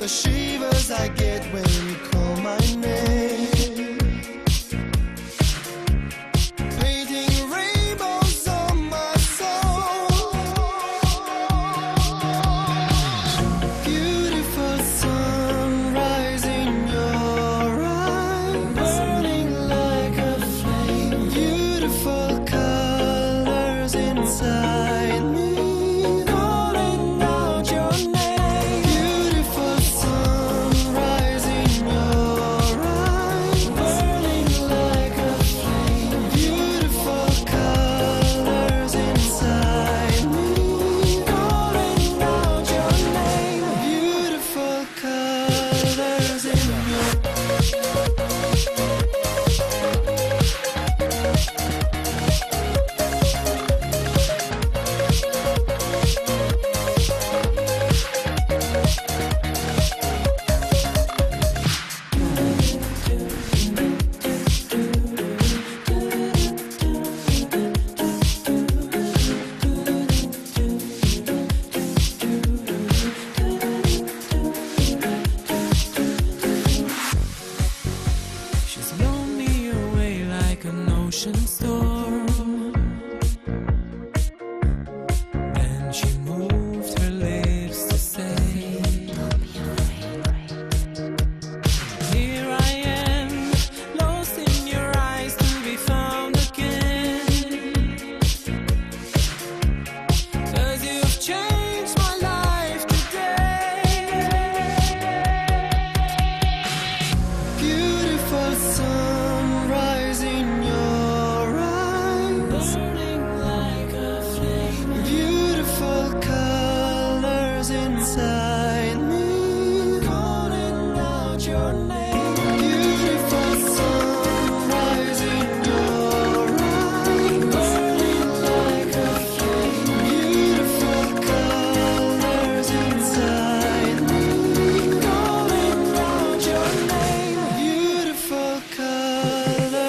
the sheep ocean storm love.